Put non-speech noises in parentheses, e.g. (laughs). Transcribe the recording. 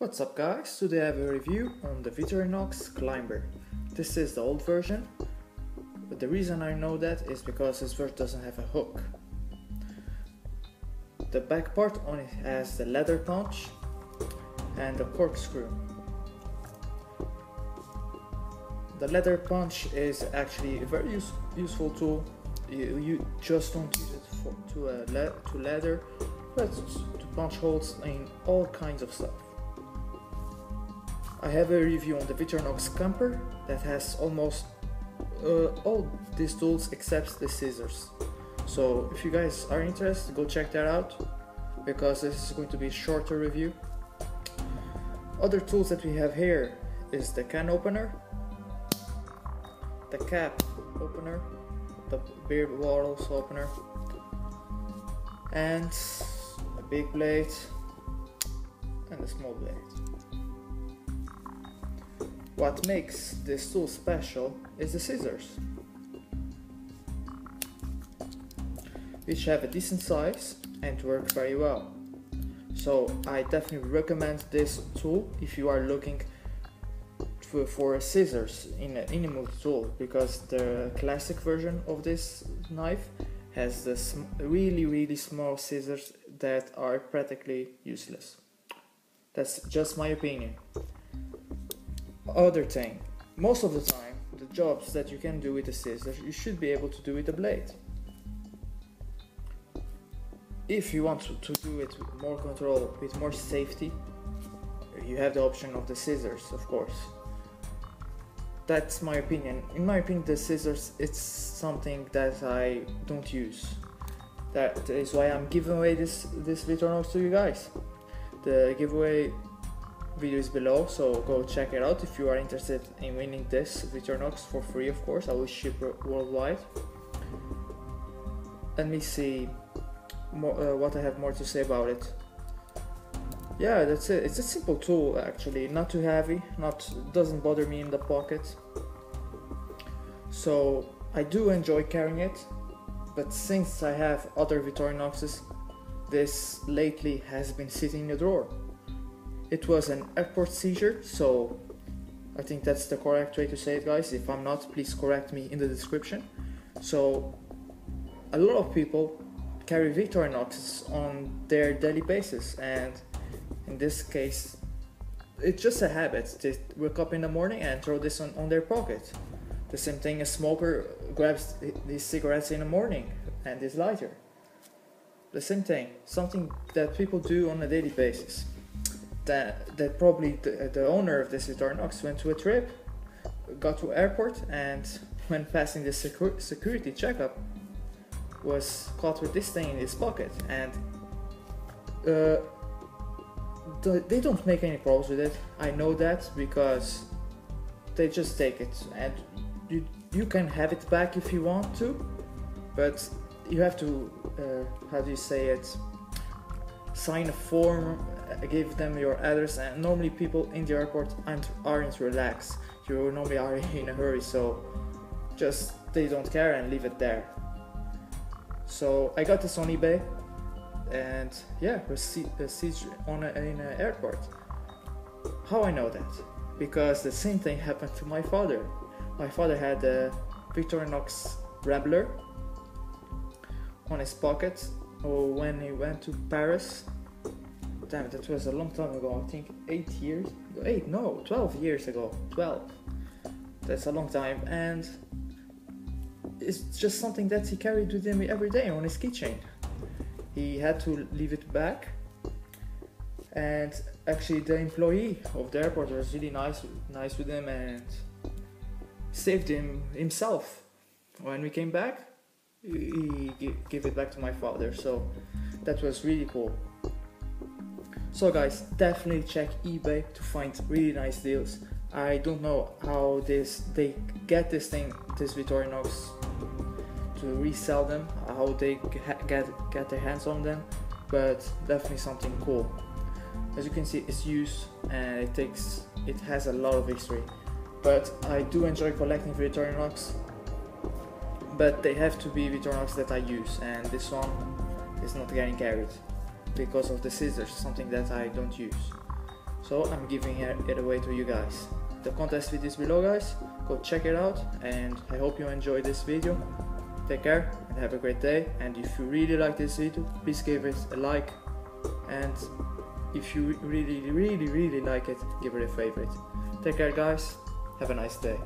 What's up guys, today I have a review on the Victorinox Climber. This is the old version, but the reason I know that is because this version doesn't have a hook. The back part only has the leather punch and the corkscrew. The leather punch is actually a very use, useful tool. You, you, just don't use it for, to, uh, le to leather, but to punch holes in all kinds of stuff. I have a review on the Victorinox Camper that has almost uh, all these tools except the scissors. So if you guys are interested, go check that out because this is going to be a shorter review. Other tools that we have here is the can opener, the cap opener, the beer bottles opener, and a big blade and a small blade. What makes this tool special is the scissors, which have a decent size and work very well. So I definitely recommend this tool if you are looking for, for scissors in an animal tool because the classic version of this knife has the really really small scissors that are practically useless. That's just my opinion other thing. Most of the time the jobs that you can do with a scissors you should be able to do with a blade. If you want to, do it with more control with more safety you have the option of the scissors of course. That's my opinion. In my opinion the scissors it's something that i don't use. That is why i'm giving away this this Victorinox to you guys. The giveaway video is below so go check it out. If you are interested in winning this Victorinox for free of course I will ship worldwide. Let me see more, uh, what I have more to say about it. Yeah that's it. It's a simple tool actually. Not too heavy not doesn't bother me in the pocket. So I do enjoy carrying it but since I have other Victorinoxes this lately has been sitting in the drawer it was an airport seizure, so I think that's the correct way to say it, guys. If I'm not, please correct me in the description. So, a lot of people carry Victorinoxes on their daily basis, and in this case, it's just a habit. They wake up in the morning and throw this on, on their pocket. The same thing a smoker grabs these cigarettes in the morning and his lighter. The same thing, something that people do on a daily basis that that probably the, the owner of this Victorinox went to a trip, got to airport, and when passing the secu- security checkup, was caught with this thing in his pocket, and uh, the, they don't make any problems with it. I know that because they just take it, and you you can have it back if you want to, but you have to uh, how do you say it? Sign a form give them your address and normally people in the airport aren't, aren't relaxed. You normally are (laughs) in a hurry so just they don't care and leave it there. So I got this on eBay and yeah receipt on a, in an airport. How I know that? Because the same thing happened to my father. My father had a Victorinox Rambler on his pocket oh, when he went to Paris damn, that was a long time ago. I think eight years. Eight, no, twelve years ago. Twelve. That's a long time, and it's just something that he carried with him every day on his keychain. He had to leave it back, and actually, the employee of the airport was really nice, nice with him, and saved him himself. When we came back, he gave it back to my father. So that was really cool. So guys, definitely check eBay to find really nice deals. I don't know how this they get this thing, this Victorinox, to resell them, how they get get their hands on them, but definitely something cool. As you can see, it's used and it takes it has a lot of history. But I do enjoy collecting Victorinox, but they have to be Victorinox that I use, and this one is not getting carried because of the scissors, something that I don't use. So I'm giving it away to you guys. The contest video is below guys, go check it out and I hope you enjoyed this video. Take care and have a great day and if you really like this video, please give it a like and if you really really really like it, give it a favorite. Take care guys, have a nice day.